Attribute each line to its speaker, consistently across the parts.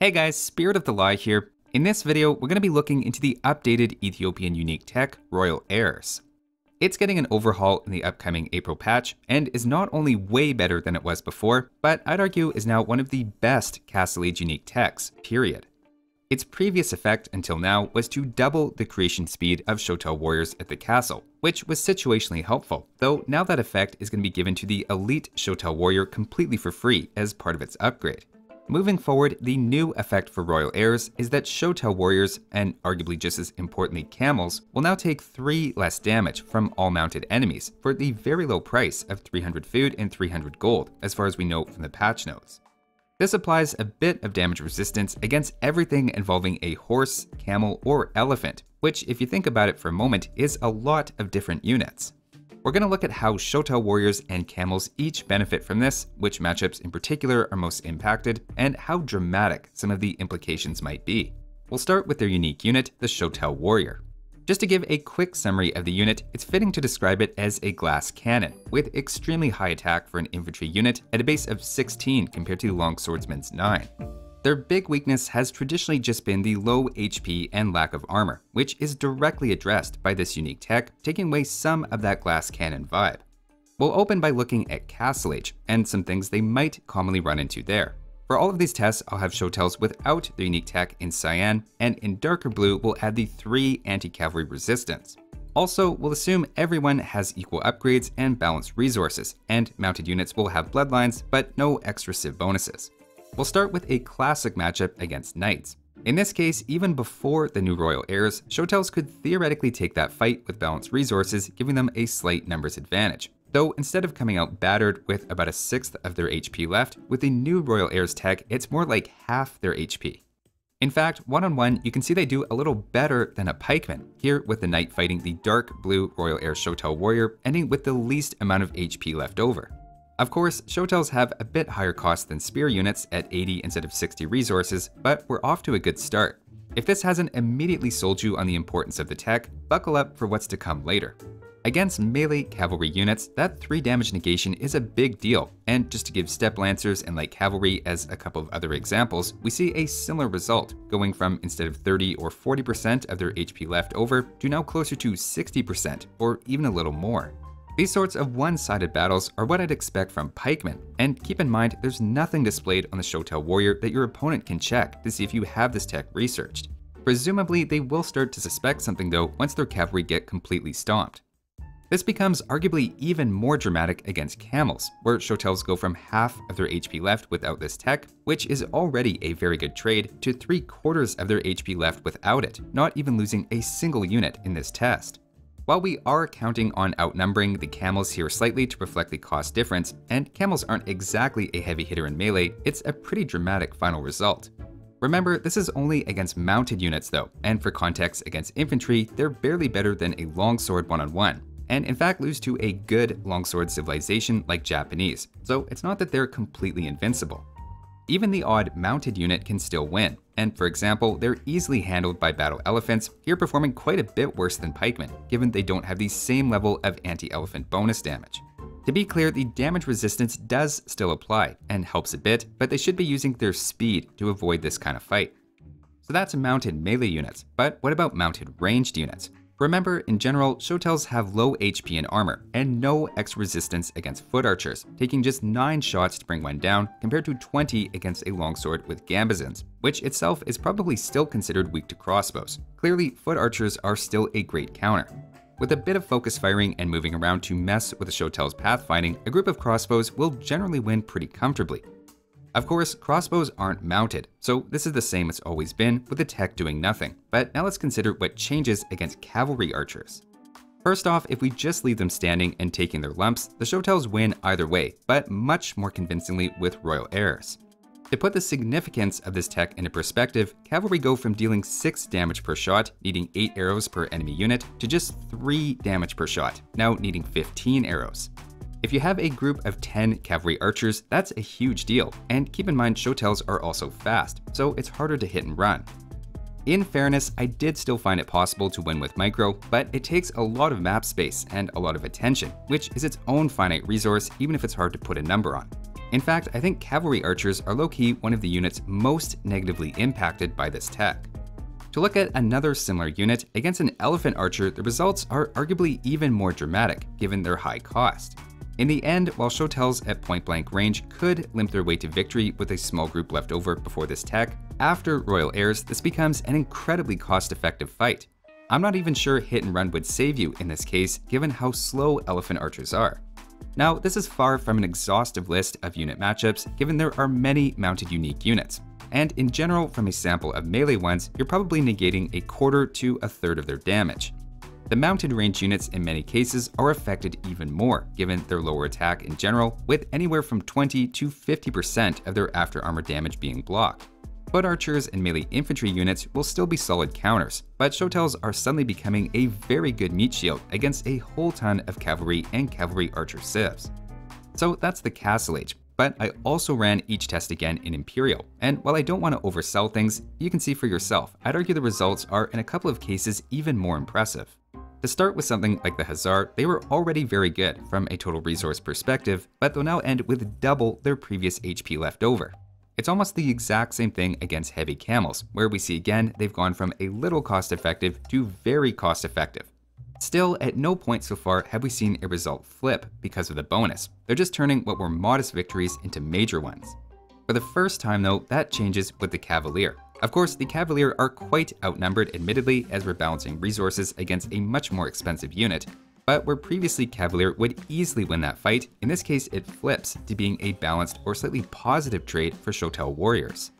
Speaker 1: Hey guys, Spirit of the Law here. In this video, we're going to be looking into the updated Ethiopian unique tech, Royal Heirs. It's getting an overhaul in the upcoming April patch, and is not only way better than it was before, but I'd argue is now one of the best Castle Age unique techs, period. Its previous effect until now was to double the creation speed of Shotel warriors at the castle, which was situationally helpful, though now that effect is going to be given to the elite Shotel warrior completely for free as part of its upgrade. Moving forward, the new effect for Royal Heirs is that Shotel warriors, and arguably just as importantly camels, will now take 3 less damage from all mounted enemies for the very low price of 300 food and 300 gold, as far as we know from the patch notes. This applies a bit of damage resistance against everything involving a horse, camel, or elephant, which if you think about it for a moment is a lot of different units. We're going to look at how Shotel warriors and camels each benefit from this, which matchups in particular are most impacted, and how dramatic some of the implications might be. We'll start with their unique unit, the Shotel warrior. Just to give a quick summary of the unit, it's fitting to describe it as a glass cannon, with extremely high attack for an infantry unit at a base of 16 compared to the longswordsman's 9. Their big weakness has traditionally just been the low HP and lack of armor, which is directly addressed by this unique tech, taking away some of that glass cannon vibe. We'll open by looking at Castle Age and some things they might commonly run into there. For all of these tests, I'll have Shotels without the unique tech in cyan, and in darker blue, we'll add the 3 anti-cavalry resistance. Also, we'll assume everyone has equal upgrades and balanced resources, and mounted units will have bloodlines, but no extra civ bonuses. We'll start with a classic matchup against Knights. In this case, even before the new Royal Heirs, Shotels could theoretically take that fight with balanced resources, giving them a slight numbers advantage. Though instead of coming out battered with about a sixth of their HP left, with the new Royal Heirs tech, it's more like half their HP. In fact, one-on-one, -on -one, you can see they do a little better than a pikeman, here with the knight fighting the dark blue Royal Heir Shotel warrior, ending with the least amount of HP left over. Of course, Shotels have a bit higher cost than Spear units at 80 instead of 60 resources, but we're off to a good start. If this hasn't immediately sold you on the importance of the tech, buckle up for what's to come later. Against melee cavalry units, that 3 damage negation is a big deal, and just to give steppe lancers and light cavalry as a couple of other examples, we see a similar result, going from instead of 30 or 40% of their HP left over to now closer to 60% or even a little more. These sorts of one-sided battles are what I'd expect from pikemen, and keep in mind there's nothing displayed on the Shotel warrior that your opponent can check to see if you have this tech researched. Presumably they will start to suspect something though once their cavalry get completely stomped. This becomes arguably even more dramatic against camels, where Shotels go from half of their HP left without this tech, which is already a very good trade, to three quarters of their HP left without it, not even losing a single unit in this test. While we are counting on outnumbering the camels here slightly to reflect the cost difference, and camels aren't exactly a heavy hitter in melee, it's a pretty dramatic final result. Remember, this is only against mounted units though, and for context against infantry, they're barely better than a longsword one-on-one, -on -one, and in fact lose to a good longsword civilization like Japanese, so it's not that they're completely invincible. Even the odd mounted unit can still win, and for example, they're easily handled by battle elephants, here performing quite a bit worse than pikemen, given they don't have the same level of anti-elephant bonus damage. To be clear, the damage resistance does still apply, and helps a bit, but they should be using their speed to avoid this kind of fight. So that's mounted melee units, but what about mounted ranged units? Remember, in general, Shotels have low HP and armor, and no extra resistance against foot archers, taking just 9 shots to bring one down, compared to 20 against a longsword with gambesons, which itself is probably still considered weak to crossbows. Clearly, foot archers are still a great counter. With a bit of focus firing and moving around to mess with the Shotel's pathfinding, a group of crossbows will generally win pretty comfortably, of course, crossbows aren't mounted, so this is the same as always been, with the tech doing nothing. But now let's consider what changes against cavalry archers. First off, if we just leave them standing and taking their lumps, the Shotels win either way, but much more convincingly with Royal Heirs. To put the significance of this tech into perspective, cavalry go from dealing 6 damage per shot, needing 8 arrows per enemy unit, to just 3 damage per shot, now needing 15 arrows. If you have a group of 10 cavalry archers, that's a huge deal, and keep in mind Shotels are also fast, so it's harder to hit and run. In fairness, I did still find it possible to win with micro, but it takes a lot of map space and a lot of attention, which is its own finite resource even if it's hard to put a number on. In fact, I think cavalry archers are low-key one of the units most negatively impacted by this tech. To look at another similar unit, against an elephant archer, the results are arguably even more dramatic, given their high cost. In the end, while Shotels at point blank range could limp their way to victory with a small group left over before this tech, after Royal Heirs, this becomes an incredibly cost effective fight. I'm not even sure hit and run would save you in this case, given how slow elephant archers are. Now, this is far from an exhaustive list of unit matchups, given there are many mounted unique units. And in general, from a sample of melee ones, you're probably negating a quarter to a third of their damage. The mounted range units in many cases are affected even more, given their lower attack in general, with anywhere from 20 to 50% of their after armor damage being blocked. Foot archers and melee infantry units will still be solid counters, but Shotels are suddenly becoming a very good meat shield against a whole ton of cavalry and cavalry archer civs. So that's the Castle Age, but I also ran each test again in Imperial, and while I don't want to oversell things, you can see for yourself, I'd argue the results are in a couple of cases even more impressive. To start with something like the Hussar, they were already very good from a total resource perspective, but they'll now end with double their previous HP left over. It's almost the exact same thing against heavy camels, where we see again they've gone from a little cost effective to very cost effective. Still, at no point so far have we seen a result flip because of the bonus. They're just turning what were modest victories into major ones. For the first time though, that changes with the Cavalier. Of course, the Cavalier are quite outnumbered admittedly as we're balancing resources against a much more expensive unit, but where previously Cavalier would easily win that fight, in this case it flips to being a balanced or slightly positive trade for Shotel warriors.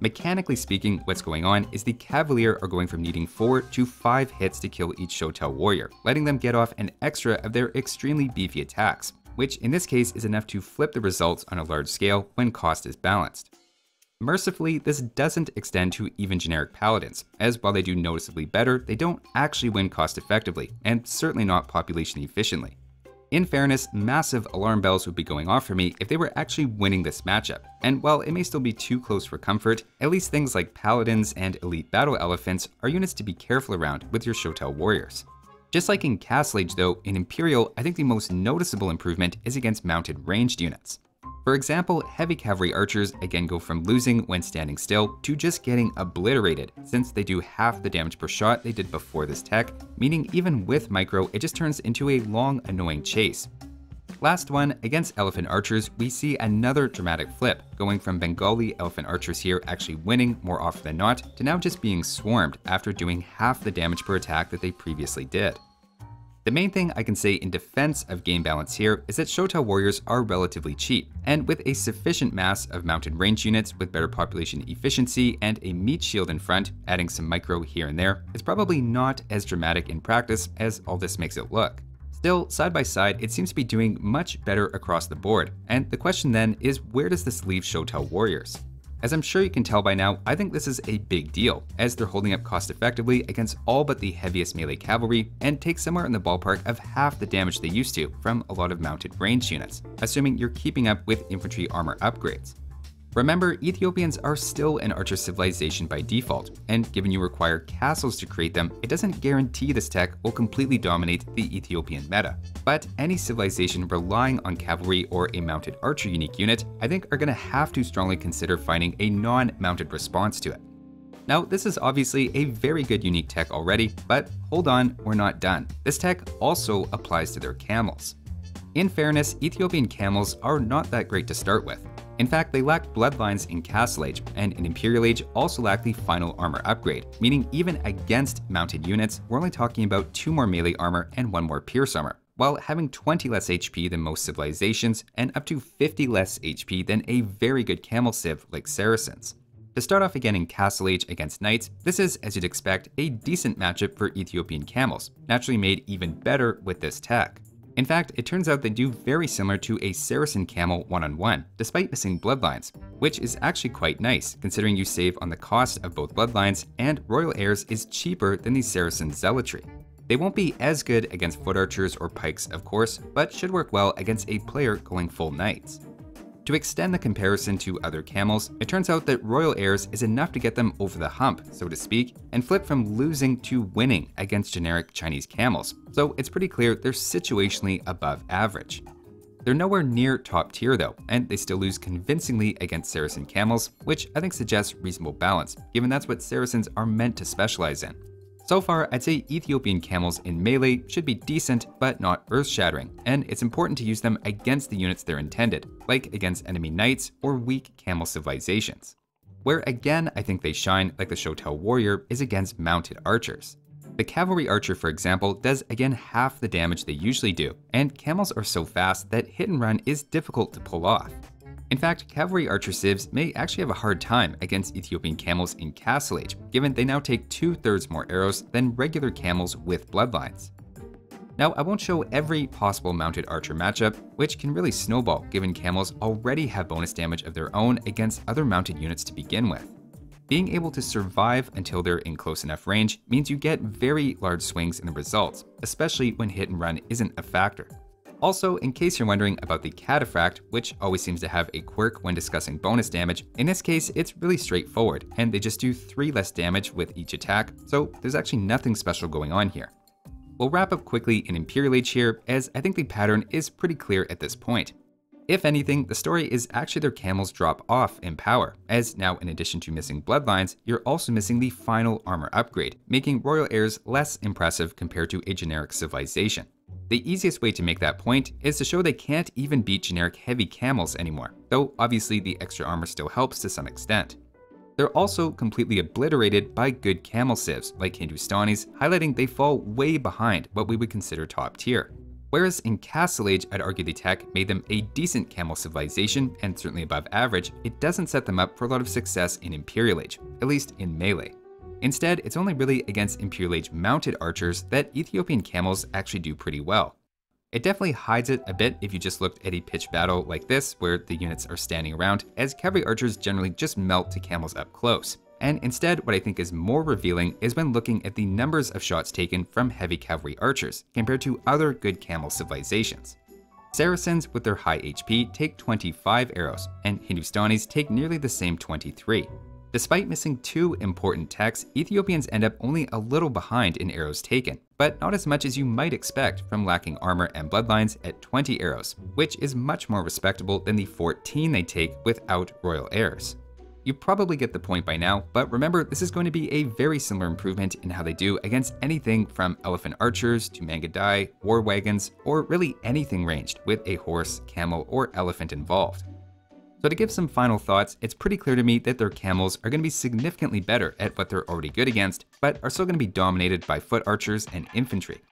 Speaker 1: Mechanically speaking, what's going on is the Cavalier are going from needing 4 to 5 hits to kill each Shotel warrior, letting them get off an extra of their extremely beefy attacks, which in this case is enough to flip the results on a large scale when cost is balanced. Mercifully, this doesn't extend to even generic paladins, as while they do noticeably better, they don't actually win cost effectively, and certainly not population efficiently. In fairness, massive alarm bells would be going off for me if they were actually winning this matchup, and while it may still be too close for comfort, at least things like paladins and elite battle elephants are units to be careful around with your Shotel warriors. Just like in Castle Age though, in Imperial, I think the most noticeable improvement is against mounted ranged units. For example, heavy cavalry archers again go from losing when standing still to just getting obliterated, since they do half the damage per shot they did before this tech, meaning even with micro, it just turns into a long, annoying chase. Last one, against elephant archers, we see another dramatic flip, going from Bengali elephant archers here actually winning more often than not, to now just being swarmed after doing half the damage per attack that they previously did. The main thing I can say in defense of game balance here is that Shotel warriors are relatively cheap, and with a sufficient mass of mounted range units with better population efficiency and a meat shield in front, adding some micro here and there, it's probably not as dramatic in practice as all this makes it look. Still, side by side, it seems to be doing much better across the board, and the question then is where does this leave Shotel warriors? As I'm sure you can tell by now, I think this is a big deal, as they're holding up cost effectively against all but the heaviest melee cavalry and take somewhere in the ballpark of half the damage they used to from a lot of mounted ranged units, assuming you're keeping up with infantry armor upgrades. Remember, Ethiopians are still an archer civilization by default, and given you require castles to create them, it doesn't guarantee this tech will completely dominate the Ethiopian meta. But any civilization relying on cavalry or a mounted archer unique unit, I think are to have to strongly consider finding a non-mounted response to it. Now, this is obviously a very good unique tech already, but hold on, we're not done. This tech also applies to their camels. In fairness, Ethiopian camels are not that great to start with. In fact, they lack bloodlines in Castle Age, and in Imperial Age also lack the final armor upgrade, meaning even against mounted units, we're only talking about 2 more melee armor and 1 more pierce armor, while having 20 less HP than most civilizations and up to 50 less HP than a very good camel civ like Saracens. To start off again in Castle Age against Knights, this is, as you'd expect, a decent matchup for Ethiopian camels, naturally made even better with this tech. In fact, it turns out they do very similar to a Saracen camel one-on-one, -on -one, despite missing bloodlines, which is actually quite nice, considering you save on the cost of both bloodlines, and Royal Heirs is cheaper than the Saracen Zealotry. They won't be as good against foot archers or pikes, of course, but should work well against a player going full knights. To extend the comparison to other camels, it turns out that Royal Heirs is enough to get them over the hump, so to speak, and flip from losing to winning against generic Chinese camels, so it's pretty clear they're situationally above average. They're nowhere near top tier though, and they still lose convincingly against Saracen camels, which I think suggests reasonable balance, given that's what Saracens are meant to specialize in. So far, I'd say Ethiopian camels in melee should be decent, but not earth-shattering, and it's important to use them against the units they're intended, like against enemy knights or weak camel civilizations. Where again I think they shine, like the Shotel warrior, is against mounted archers. The cavalry archer, for example, does again half the damage they usually do, and camels are so fast that hit and run is difficult to pull off. In fact, cavalry archer civs may actually have a hard time against Ethiopian camels in Castle Age, given they now take two thirds more arrows than regular camels with bloodlines. Now, I won't show every possible mounted archer matchup, which can really snowball given camels already have bonus damage of their own against other mounted units to begin with. Being able to survive until they're in close enough range means you get very large swings in the results, especially when hit and run isn't a factor. Also, in case you're wondering about the Cataphract, which always seems to have a quirk when discussing bonus damage, in this case it's really straightforward, and they just do 3 less damage with each attack, so there's actually nothing special going on here. We'll wrap up quickly in Imperial Age here, as I think the pattern is pretty clear at this point. If anything, the story is actually their camels drop off in power, as now in addition to missing bloodlines, you're also missing the final armor upgrade, making royal heirs less impressive compared to a generic civilization. The easiest way to make that point is to show they can't even beat generic heavy camels anymore, though obviously the extra armor still helps to some extent. They're also completely obliterated by good camel civs like Hindustanis, highlighting they fall way behind what we would consider top tier. Whereas in Castle Age, I'd argue the tech made them a decent camel civilization and certainly above average, it doesn't set them up for a lot of success in Imperial Age, at least in melee. Instead, it's only really against Imperial Age mounted archers that Ethiopian camels actually do pretty well. It definitely hides it a bit if you just looked at a pitched battle like this, where the units are standing around, as cavalry archers generally just melt to camels up close. And instead, what I think is more revealing is when looking at the numbers of shots taken from heavy cavalry archers compared to other good camel civilizations. Saracens with their high HP take 25 arrows, and Hindustanis take nearly the same 23. Despite missing two important techs, Ethiopians end up only a little behind in arrows taken, but not as much as you might expect from lacking armor and bloodlines at 20 arrows, which is much more respectable than the 14 they take without royal heirs. You probably get the point by now, but remember this is going to be a very similar improvement in how they do against anything from elephant archers to mangudai, war wagons, or really anything ranged with a horse, camel, or elephant involved. So to give some final thoughts, it's pretty clear to me that their camels are going to be significantly better at what they're already good against, but are still going to be dominated by foot archers and infantry.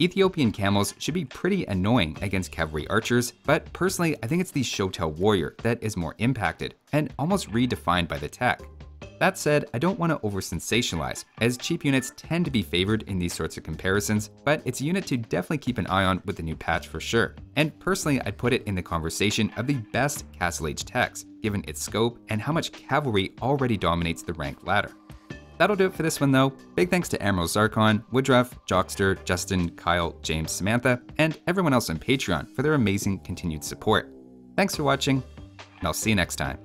Speaker 1: Ethiopian camels should be pretty annoying against cavalry archers, but personally I think it's the Shotel warrior that is more impacted, and almost redefined by the tech. That said, I don't want to over sensationalize, as cheap units tend to be favored in these sorts of comparisons, but it's a unit to definitely keep an eye on with the new patch for sure. And personally, I'd put it in the conversation of the best Castle Age techs, given its scope and how much cavalry already dominates the rank ladder. That'll do it for this one though. Big thanks to Admiral Zarkon, Woodruff, Jockster, Justin, Kyle, James, Samantha, and everyone else on Patreon for their amazing continued support. Thanks for watching, and I'll see you next time.